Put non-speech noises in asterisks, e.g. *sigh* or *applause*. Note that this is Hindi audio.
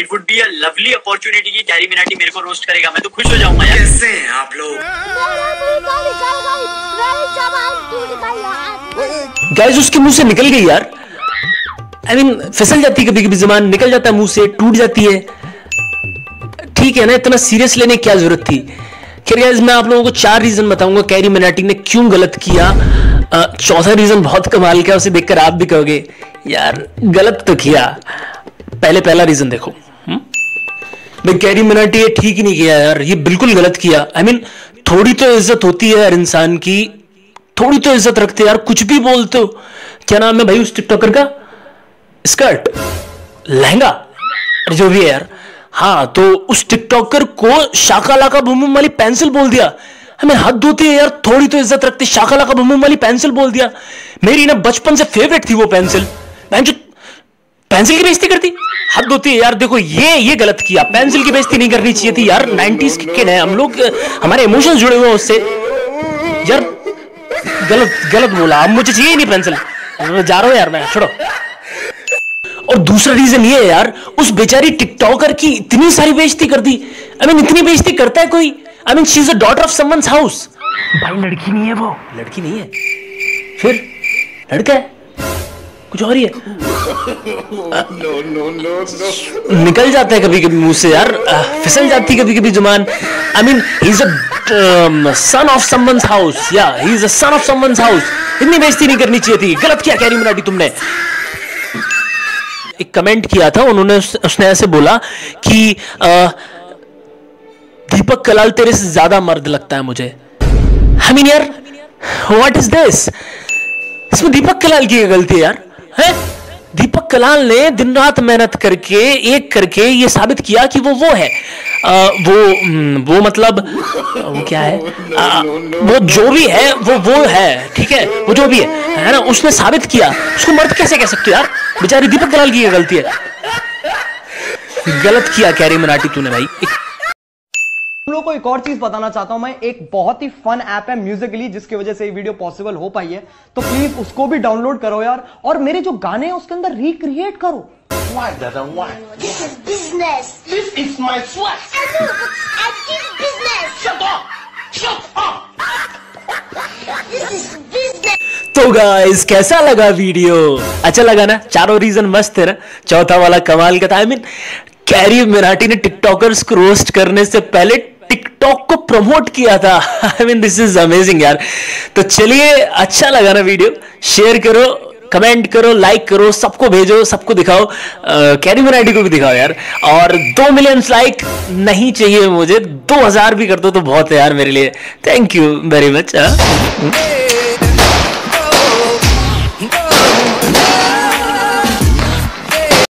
It would be a lovely opportunity की कैरी मिनाटी मेरे को रोस्ट करेगा। मैं तो खुश हो जाऊँगा यार। कैसे हैं आप लोग? गैस उसके मुँह से निकल गई यार। आई I मीन mean, फिसल जाती है कभी कभी जबान निकल जाता है मुँह से टूट जाती है। ठीक है ना इतना सीरियस लेने की क्या ज़रूरत थी? खैर गैस मैं आप लोगों को चार रीजन बताऊँगा कैरी मिनाटी ने क्यों गलत किया। चौथा रीजन बहुत कमाल का उसे देखकर आप भी कहोगे यार गलत तो किया। पहले पहला रीजन देखो? भाई कैरी मिनाटी ये ठीक नहीं किया यार ये बिल्कुल गलत किया। आई I मीन mean, थोड़ी तो इज़्ज़त होती है हर इंसान की। थोड़ी तो इज़्ज़त रखते यार कुछ भी बोलते हो। क्या नाम है भाई उस टिकटॉकर का? स्कर्ट। लहंगा। जो भी है यार। हाँ तो उस टिकटॉकर को शाका लाका बुम वाली पेंसिल बोल दिया। हमें हद होती है यार थोड़ी तो इज़्ज़त रखते शाका लाका बुम वाली पेंसिल बोल दिया। मेरी ना बचपन से फेवरेट थी वो पेंसिल। मैं जो पेंसिल की बेइज्जती करती? हद होती है यार, देखो ये ये गलत किया। पेंसिल की बेइज्जती नहीं करनी चाहिए थी यार। 90s के किड हम लोग, हमारे इमोशंस जुड़े हुए हैं उससे। यार, गलत गलत बोला। अब मुझे चाहिए नहीं पेंसिल। जा रहा हूँ यार मैं, छोड़ो। और दूसरा रीजन ये है यार, उस बेचारी टिकटॉकर की इतनी सारी बेइज्जती कर दी। आई मीन इतनी बेइज्जती करता है कोई? I mean she is a daughter of someone's house भाई, लड़की नहीं है वो। लड़की नहीं है। फिर, लड़का है? कुछ और ही है। नो नो नो नो निकल जाता है कभी कभी मुँह से यार। फिसल जाती है कभी कभी ज़ुबान। I mean he is a son of someone's house या he is a son of someone's house इतनी बेइज्जती नहीं करनी चाहिए थी। गलत किया कैरी मिनाटी तुमने। एक कमेंट किया था उन्होंने उस, उसने ऐसे बोला कि आ, दीपक कलाल तेरे से ज़्यादा मर्द लगता है मुझे। आई मीन यार व्हाट इज़ दिस इसमें दीपक कलाल की गलती है यार। है? दीपक कलाल ने दिन रात मेहनत करके एक करके ये साबित किया कि वो वो है। आ, वो वो मतलब वो क्या है? *laughs* आ, वो जो भी है वो वो है ठीक है? वो जो भी है है ना? उसने साबित किया। उसको मर्द कैसे कह सकते हो यार? बेचारी दीपक कलाल की गलती है। गलत किया कैरी मराठी तूने भाई। एक को एक और चीज़ बताना चाहता हूँ मैं एक बहुत ही फन ऐप है म्यूजिकली जिसकी वजह से ये वीडियो पॉसिबल हो पाई है तो प्लीज़ उसको भी डाउनलोड करो यार और मेरे जो गाने हैं उसके अंदर रिक्रिएट करो Why, Dada? Why? This is business. This is my sweat. I know, but I this business. Shut up! Shut up! This is business. तो गाइस कैसा लगा वीडियो अच्छा लगा ना चारों रीजन मस्त है ना चौथा वाला कमाल का था आई मीन कैरी मराठी ने टिकटॉकर्स को रोस्ट करने से पहले टिकटॉक को प्रमोट किया था। I mean this is amazing यार। तो चलिए अच्छा लगा ना वीडियो शेयर करो कमेंट करो लाइक करो, सबको भेजो, सबको दिखाओ। कैरी वराइटी को भी दिखाओ, यार। और दो मिलियन लाइक नहीं चाहिए मुझे। दो हज़ार भी कर दो तो बहुत है यार मेरे लिए। Thank you very much